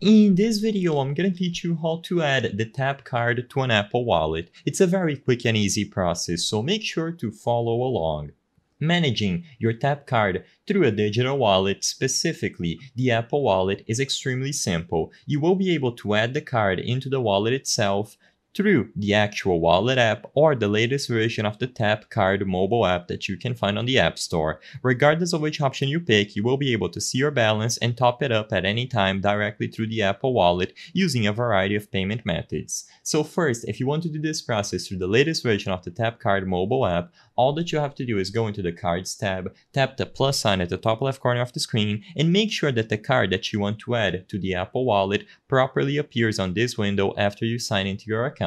In this video, I'm gonna teach you how to add the tap card to an Apple Wallet. It's a very quick and easy process, so make sure to follow along. Managing your tap card through a digital wallet, specifically the Apple Wallet, is extremely simple. You will be able to add the card into the wallet itself, through the actual wallet app or the latest version of the Tap Card mobile app that you can find on the App Store. Regardless of which option you pick, you will be able to see your balance and top it up at any time directly through the Apple Wallet using a variety of payment methods. So first, if you want to do this process through the latest version of the Tap Card mobile app, all that you have to do is go into the Cards tab, tap the plus sign at the top left corner of the screen, and make sure that the card that you want to add to the Apple Wallet properly appears on this window after you sign into your account.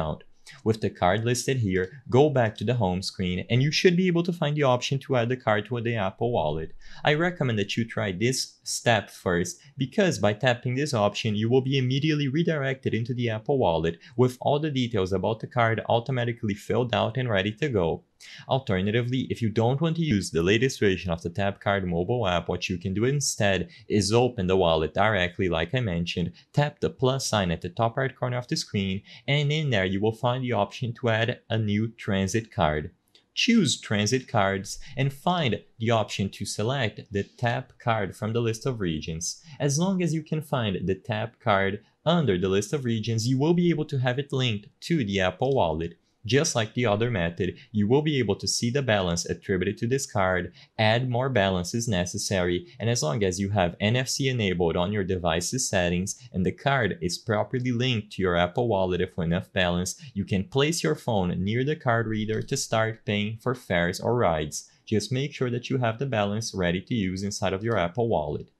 With the card listed here, go back to the home screen and you should be able to find the option to add the card to the Apple Wallet. I recommend that you try this step first because by tapping this option, you will be immediately redirected into the Apple Wallet with all the details about the card automatically filled out and ready to go. Alternatively, if you don't want to use the latest version of the TapCard mobile app, what you can do instead is open the wallet directly like I mentioned, tap the plus sign at the top right corner of the screen, and in there you will find the option to add a new transit card. Choose transit cards and find the option to select the tap card from the list of regions. As long as you can find the tap card under the list of regions, you will be able to have it linked to the Apple Wallet. Just like the other method, you will be able to see the balance attributed to this card, add more balance balances necessary, and as long as you have NFC enabled on your device's settings and the card is properly linked to your Apple Wallet with enough balance, you can place your phone near the card reader to start paying for fares or rides. Just make sure that you have the balance ready to use inside of your Apple Wallet.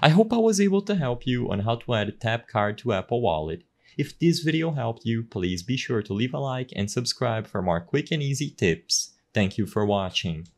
I hope I was able to help you on how to add a tap card to Apple Wallet. If this video helped you, please be sure to leave a like and subscribe for more quick and easy tips. Thank you for watching.